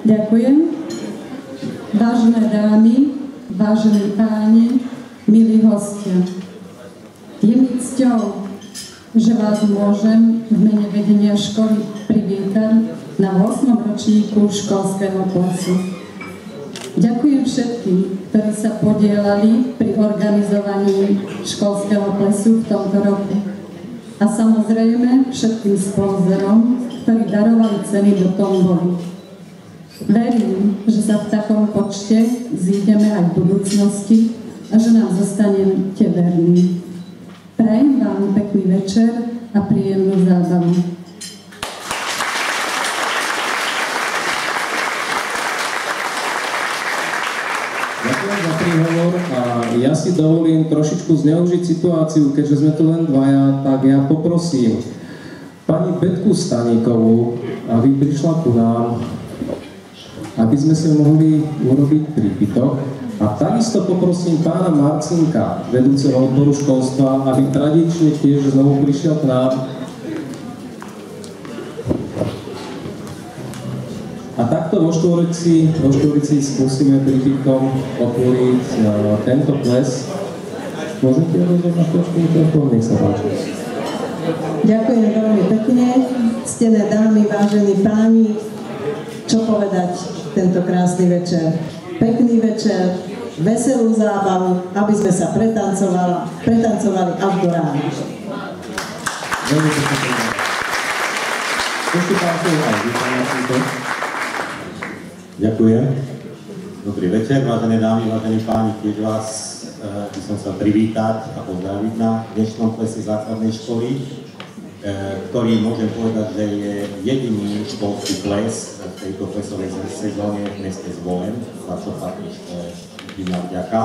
Ďakujem. Vážené dámy, vážení páni, milí hostia. Je mi cťou, že vás môžem v mene vedenia školy privítať na 8. ročníku školského plesu. Ďakujem všetkým, ktorí sa podielali pri organizovaní školského plesu v tomto roku. A samozrejme všetkým sponzorom, ktorí darovali ceny do tomboly. Verím, že sa v takom počte zídeme aj v budúcnosti a že nám zostanete verní. Prajem vám pekný večer a príjemnú zábavu. a ja si dovolím trošičku zneužiť situáciu, keďže sme tu len dvaja, tak ja poprosím pani Betku Staníkovú, aby prišla ku nám, aby sme si mohli urobiť prípitok. A takisto poprosím pána Marcinka, vedúceho odboru školstva, aby tradične tiež znovu prišiel k nám A takto vo Štvorici, vo Štvorici skúsime príbytkom otvoriť uh, tento ples. Môžete rozhodnúť na trošku mikrofón, nech sa páči. Ďakujem veľmi pekne, stené dámy, vážení páni. Čo povedať tento krásny večer? Pekný večer, veselú zábavu, aby sme sa pretancovali, pretancovali až do rána. Ďakujem. Dobrý večer, vážené dámy, vážení páni, tiež vás e, by som chcel privítať a pozdraviť na dnešnom plese základnej školy, ktorý môžem povedať, že je jediný školský ples v tejto plesovej sezóne v meste Zvolen, za čo patrí škole Dina vďaka.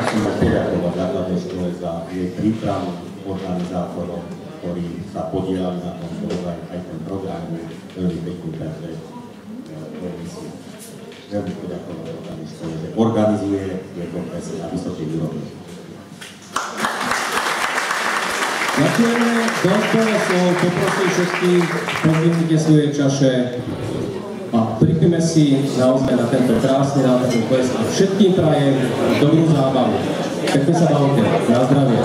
Chcem poďakovať základnej škole za jej prípravu organizátorom ktorí sa podielali na tom, že aj ten program je veľmi pekný, takže veľmi poďakovať organizuje, že organizuje tieto presne na vysokej úrovni. Ďakujeme. Do slovo poprosím všetkých, podvihnite svoje čaše a pripíme si naozaj na tento krásny nádherný ples a všetkým prajem dobrú zábavu. Pekne sa bavte. Na zdravie.